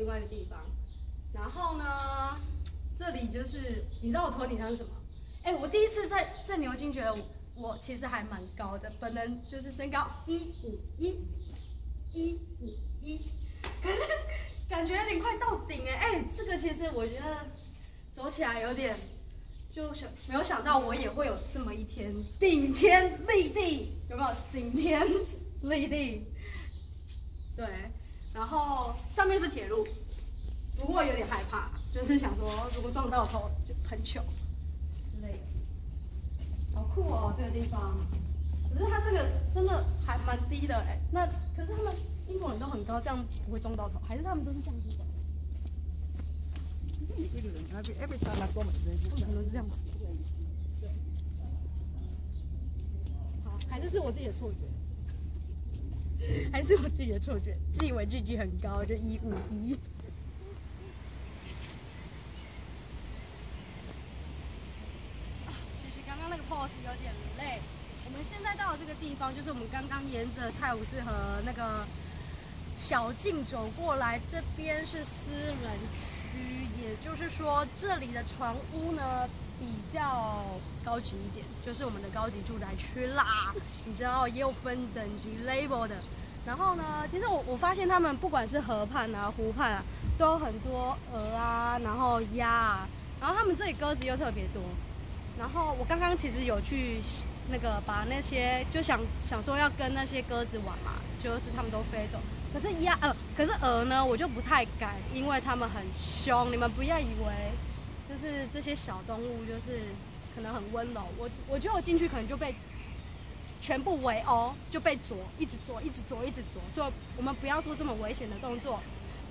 另外一个地方。然后呢，这里就是你知道我头顶上是什么？哎，我第一次在在牛津觉得我其实还蛮高的，本人就是身高一五一，一五一，可是感觉有点快到顶哎哎，这个其实我觉得走起来有点，就想没有想到我也会有这么一天，顶天立地，有没有？顶天立地，对，然后上面是铁路。不过有点害怕，就是想说，如果撞到头就很糗之类的。好酷哦，这个地方。可是它这个真的还蛮低的哎。那可是他们英国人都很高，这样不会撞到头，还是他们都是这样子走？可能是这样子。好，还是是我自己的错觉，还是我自己的错觉，自以为自己很高，就一五一刚刚那个 pose。有点累。我们现在到的这个地方，就是我们刚刚沿着泰晤士河那个小径走过来，这边是私人区，是说这里的船屋呢比较高级一点，就是我们的高级住宅区啦。你知道也有分等级 label 的。然后呢，其实我我发现他们不管是河畔啊、湖畔啊，都有很多鹅啊，然后鸭啊，然后他们这里鸽子又特别多。然后我刚刚其实有去那个把那些就想想说要跟那些鸽子玩嘛，就是他们都飞走。可是鸭呃，可是鹅呢，我就不太敢，因为他们很凶。你们不要以为就是这些小动物就是可能很温柔，我我觉得我进去可能就被全部围殴，就被啄，一直啄，一直啄，一直啄。所以我们不要做这么危险的动作。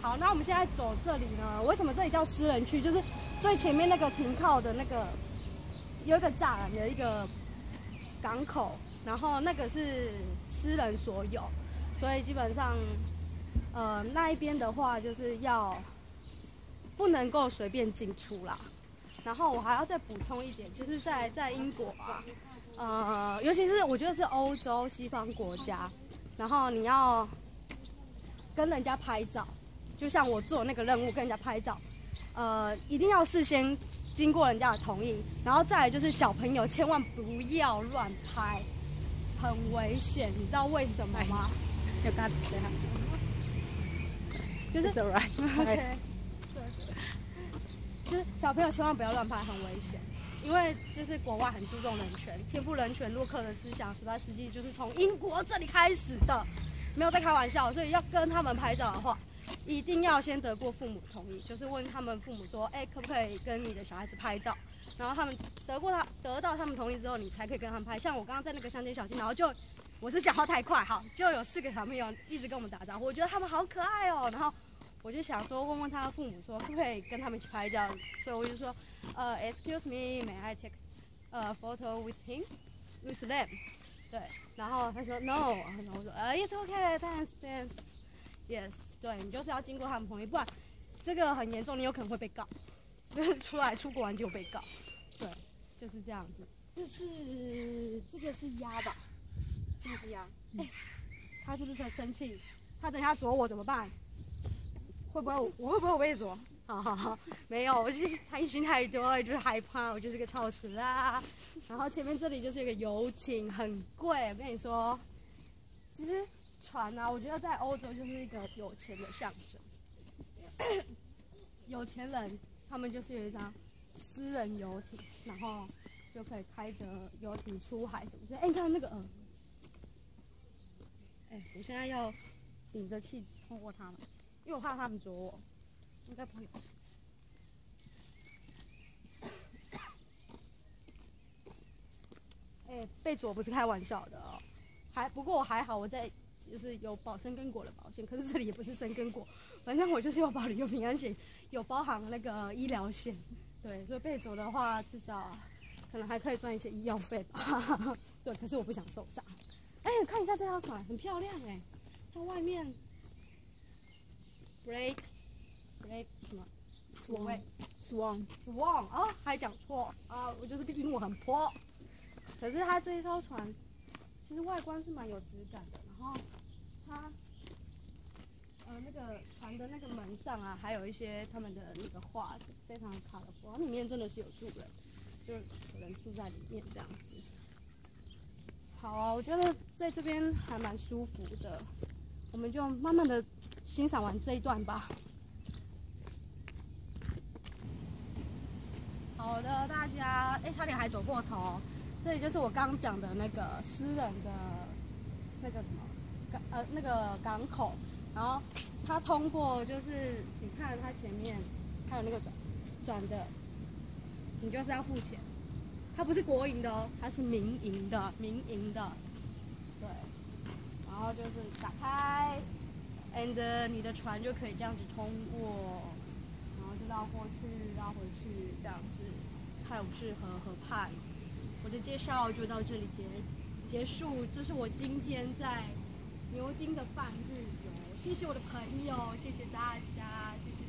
好，那我们现在走这里呢？为什么这里叫私人区？就是最前面那个停靠的那个。有一个栅栏有一个港口，然后那个是私人所有，所以基本上，呃，那一边的话就是要不能够随便进出啦。然后我还要再补充一点，就是在在英国啊，呃，尤其是我觉得是欧洲西方国家，然后你要跟人家拍照，就像我做那个任务跟人家拍照，呃，一定要事先。经过人家的同意，然后再来就是小朋友千万不要乱拍，很危险，你知道为什么吗？要干谁哈？就是 OK，就是小朋友千万不要乱拍，很危险，因为就是国外很注重人权，天赋人权洛克的思想，十八世纪就是从英国这里开始的，没有在开玩笑，所以要跟他们拍照的话。一定要先得过父母同意，就是问他们父母说，哎，可不可以跟你的小孩子拍照？然后他们得过他得到他们同意之后，你才可以跟他们拍。像我刚刚在那个乡间小径，然后就我是讲话太快，好，就有四个小朋友一直跟我们打招呼，我觉得他们好可爱哦。然后我就想说，问问他父母说，可不可以跟他们一起拍照？所以我就说，呃，Excuse me，May I take a photo with him，with them？对，然后他说 No，然后我说，呃，It's okay，thanks，thanks。Yes，对你就是要经过他们同意，不然这个很严重，你有可能会被告。出来出国玩就被告，对，就是这样子。这是这个是鸭吧？这是鸭。哎，他是不是很生气？他等下啄我怎么办？会不会我会不会被啄？好好好，没有，我就是担心太多，就是害怕，我就是个超时啦。然后前面这里就是一个游艇，很贵。我跟你说，其实。船啊，我觉得在欧洲就是一个有钱的象征。有钱人他们就是有一张私人游艇，然后就可以开着游艇出海什么的。哎，你看那个，哎，我现在要顶着气通过他们，因为我怕他们啄我，应该不会有事。哎，被啄不是开玩笑的哦，还不过还好我在。就是有保生根果的保险，可是这里也不是生根果，反正我就是有保旅游平安险，有包含那个医疗险，对，所以被走的话，至少可能还可以赚一些医药费吧。对，可是我不想受伤。哎，看一下这条船，很漂亮哎，它外面 break break 什么？swan swan 啊，还讲错啊，我就是英文很破。可是它这一艘船，其实外观是蛮有质感的，然后。它，呃，那个船的那个门上啊，还有一些他们的那个画，非常卡的画，里面真的是有住人，就有人住在里面这样子。好啊，我觉得在这边还蛮舒服的，我们就慢慢的欣赏完这一段吧。好的，大家，哎，差点还走过头，这里就是我刚刚讲的那个私人的那个什么港呃那个港口，然后它通过就是你看它前面还有那个转转的，你就是要付钱。它不是国营的哦，它是民营的，民营的，对。然后就是打开，and 你的船就可以这样子通过，然后就绕过去，绕回去这样子。泰晤士河河畔，我的介绍就到这里结结束。这是我今天在牛津的半日游，谢谢我的朋友，谢谢大家。谢谢